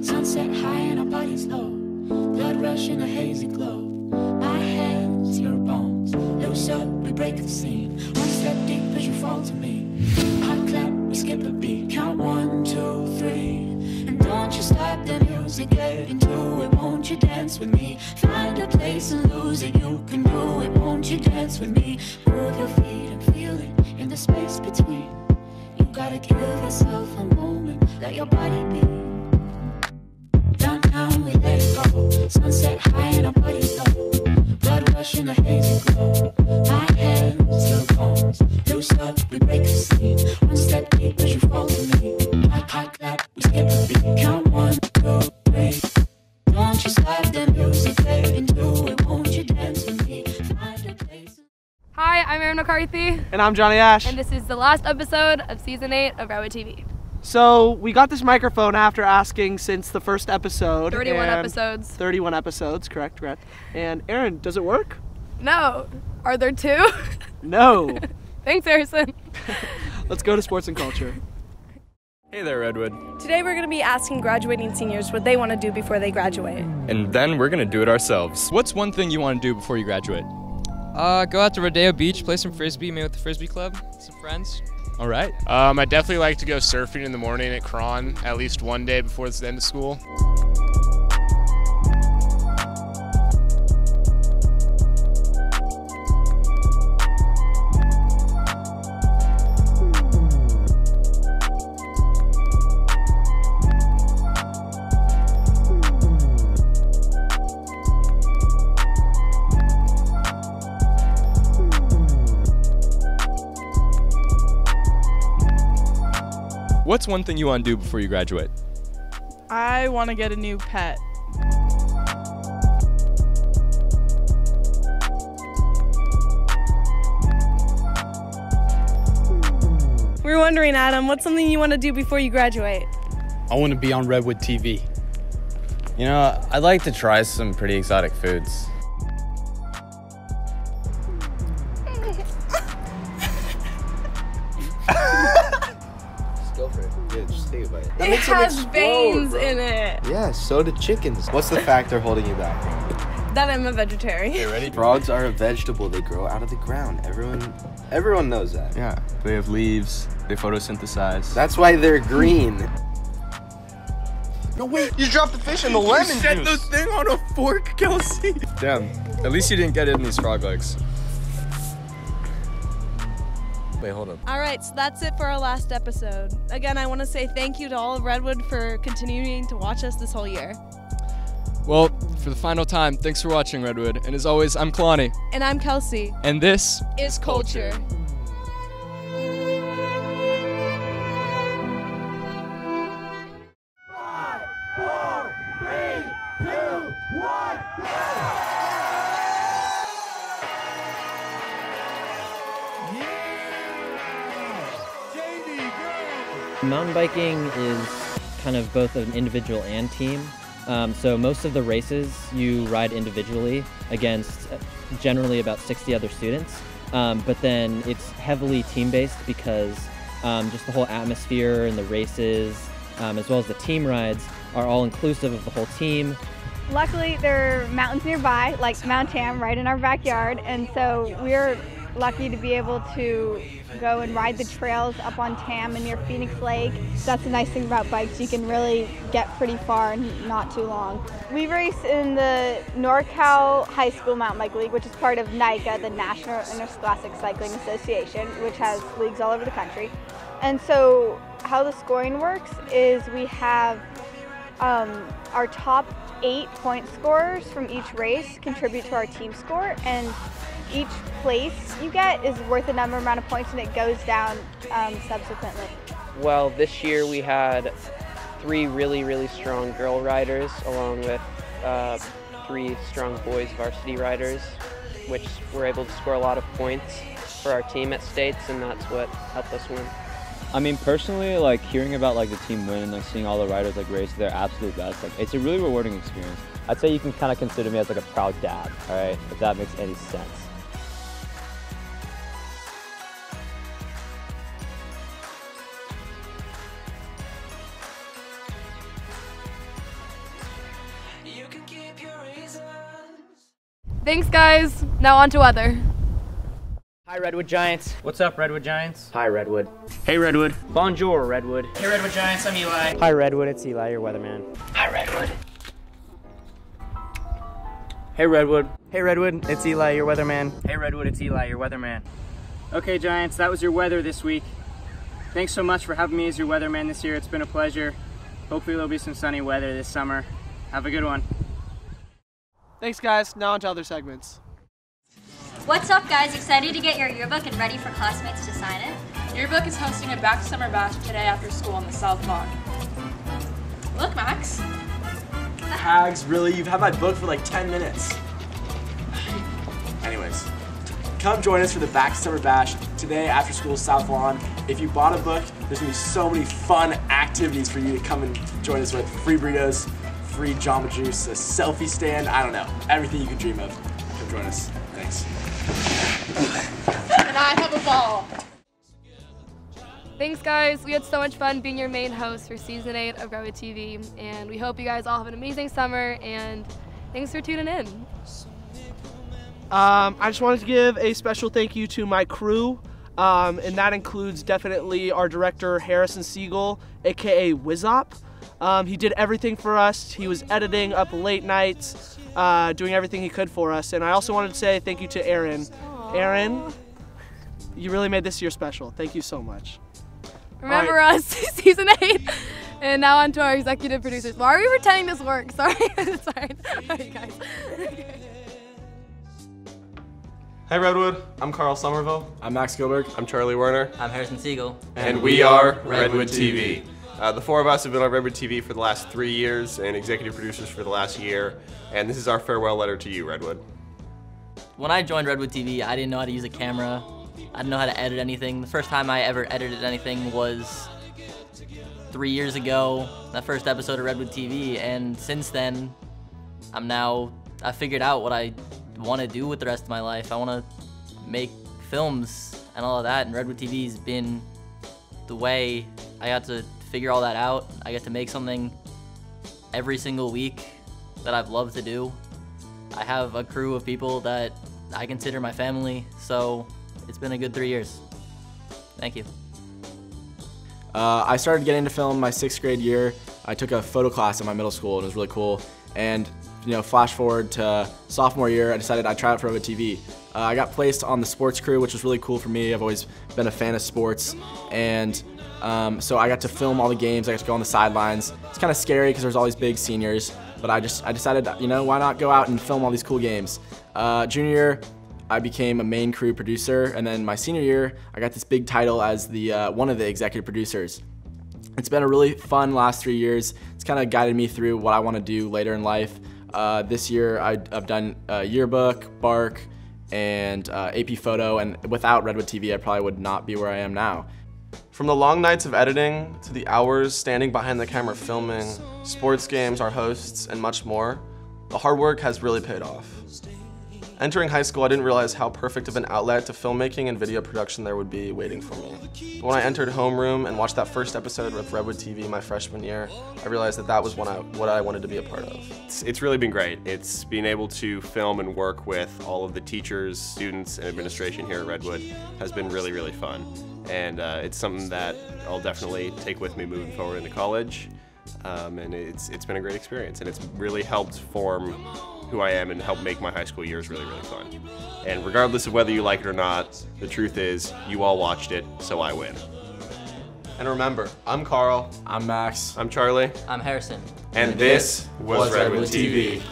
Sunset high and our bodies low. Blood rush in a hazy glow. My hands, your bones. Loose up, we break the scene. One step deep as you fall to me. Hot clap, we skip a beat. Count one, two, three. And don't you stop the music, get into it. Won't you dance with me? Find a place and lose it. You can do it. Won't you dance with me? Move your feet and feel it in the space between. You gotta give yourself a moment. Let your body be. Sunset high and our bodies low. Blood rush in a hazy glow. My hands, your bones. Loose up, we break the scene. One step deep as you fall to me. Hot, hot clap, we skip a beat. Count one, two, three. Don't you stop the music, get into it. Won't you dance with me? Find a place. Hi, I'm Erin McCarthy, And I'm Johnny Ash. and this is the last episode of season 8 of Redwood TV. So we got this microphone after asking since the first episode. 31 episodes. 31 episodes, correct, correct. And Erin, does it work? No. Are there two? No. Thanks, Harrison. Let's go to sports and culture. Hey there, Redwood. Today we're going to be asking graduating seniors what they want to do before they graduate. And then we're gonna do it ourselves. What's one thing you want to do before you graduate? Uh, go out to Rodeo Beach, play some frisbee, maybe with the frisbee club, some friends. All right. Um, I definitely like to go surfing in the morning at Cron at least one day before it's the end of school. What's one thing you want to do before you graduate? I want to get a new pet. We're wondering, Adam, what's something you want to do before you graduate? I want to be on Redwood TV. You know, I'd like to try some pretty exotic foods. Take a bite. it has veins in it. Yeah, so do chickens. What's the factor holding you back? That I'm a vegetarian. ready? Frogs are a vegetable. They grow out of the ground. Everyone, everyone knows that. Yeah. They have leaves. They photosynthesize. That's why they're green. no wait! You dropped the fish in the lemon you set the thing on a fork, Kelsey. Damn. At least you didn't get it in these frog legs. Wait, hold up. All right, so that's it for our last episode. Again, I want to say thank you to all of Redwood for continuing to watch us this whole year. Well, for the final time, thanks for watching, Redwood. And as always, I'm Kalani. And I'm Kelsey. And this Is culture. Mountain biking is kind of both an individual and team. Um, so most of the races you ride individually against generally about 60 other students. Um, but then it's heavily team-based because um, just the whole atmosphere and the races, um, as well as the team rides, are all inclusive of the whole team. Luckily, there are mountains nearby, like Mount Tam, right in our backyard, and so we're lucky to be able to go and ride the trails up on Tam and near Phoenix Lake. That's the nice thing about bikes; you can really get pretty far and not too long. We race in the NorCal High School Mountain Bike League, which is part of NICA, the National Interscholastic Cycling Association, which has leagues all over the country. And so, how the scoring works is we have um, our top eight point scorers from each race contribute to our team score, and each place you get is worth a number amount of points, and it goes down um, subsequently. Well, this year we had three really, really strong girl riders, along with uh, three strong boys varsity riders, which were able to score a lot of points for our team at states, and that's what helped us win. I mean, personally, like hearing about like the team win and like seeing all the riders like race their absolute best, like it's a really rewarding experience. I'd say you can kind of consider me as like a proud dad, all right, if that makes any sense. Thanks, guys. Now on to weather. Hi, Redwood Giants. What's up, Redwood Giants? Hi, Redwood. Hey, Redwood. Bonjour, Redwood. Hey, Redwood Giants. I'm Eli. Hi, Redwood. It's Eli, your weatherman. Hi, Redwood. Hey, Redwood. Hey, Redwood. It's Eli, your weatherman. Hey, Redwood. It's Eli, your weatherman. Okay, Giants, that was your weather this week. Thanks so much for having me as your weatherman this year. It's been a pleasure. Hopefully, there'll be some sunny weather this summer. Have a good one. Thanks, guys. Now on to other segments. What's up, guys? Excited to get your yearbook and ready for classmates to sign it? Yearbook is hosting a back to summer bash today after school on the South Lawn. Look, Max. Hags, really? You've had my book for like 10 minutes. Anyways, come join us for the Back to Summer Bash today after school South Lawn. If you bought a book, there's gonna be so many fun activities for you to come and join us with. Free burritos, free Jamba Juice, a selfie stand, I don't know, everything you can dream of. Come join us. Thanks. And I have a ball. Thanks, guys. We had so much fun being your main host for season eight of Redwood TV, and we hope you guys all have an amazing summer. And thanks for tuning in. Um, I just wanted to give a special thank you to my crew, um, and that includes definitely our director Harrison Segal, aka Wizop. Um, he did everything for us. He was editing up late nights, uh, doing everything he could for us. And I also wanted to say thank you to Erin. Erin, you really made this year special. Thank you so much. Remember us, season eight. And now on to our executive producers. Why are we pretending this works? Sorry. Sorry. Sorry, guys. Hey Redwood, I'm Karl Sommerville. I'm Max Gilberg. I'm Charlie Werner. I'm Harrison Segal. And we are Redwood TV. Uh, the four of us have been on Redwood TV for the last three years and executive producers for the last year. And this is our farewell letter to you, Redwood. When I joined Redwood TV, I didn't know how to use a camera. I didn't know how to edit anything. The first time I ever edited anything was three years ago, that first episode of Redwood TV. And since then, I'm now, I figured out what I want to do with the rest of my life. I want to make films and all of that. And Redwood TV's been the way I got to figure all that out. I get to make something every single week that I've loved to do. I have a crew of people that I consider my family, so it's been a good three years. Thank you. Uh, I started getting into film my sixth grade year. I took a photo class in my middle school and it was really cool. And you know, flash forward to sophomore year, I decided I'd try out for Redwood TV. Uh, I got placed on the sports crew, which was really cool for me. I've always been a fan of sports, and um, so I got to film all the games. I got to go on the sidelines. It's kind of scary because there's all these big seniors, but I just I decided, you know, why not go out and film all these cool games. Uh, junior year, I became a main crew producer, and then my senior year, I got this big title as the uh, one of the executive producers. It's been a really fun last three years. It's kind of guided me through what I want to do later in life. Uh, this year, I, have done yearbook, Bark, and uh, AP Photo, and without Redwood TV, I probably would not be where I am now. From the long nights of editing to the hours standing behind the camera filming, sports games, our hosts, and much more, the hard work has really paid off. Entering high school, I didn't realize how perfect of an outlet to filmmaking and video production there would be waiting for me. But when I entered homeroom and watched that first episode with Redwood TV my freshman year, I realized that that was what I, what I wanted to be a part of. It's, it's really been great. It's being able to film and work with all of the teachers, students, and administration here at Redwood has been really, really fun. And uh, it's something that I'll definitely take with me moving forward into college. Um, and it's, it's been a great experience, and it's really helped form who I am and help make my high school years really, really fun. And regardless of whether you like it or not, the truth is, you all watched it, so I win. And remember, I'm Karl. I'm Max. I'm Charlie. I'm Harrison. And, and this was Redwood, Redwood TV. TV.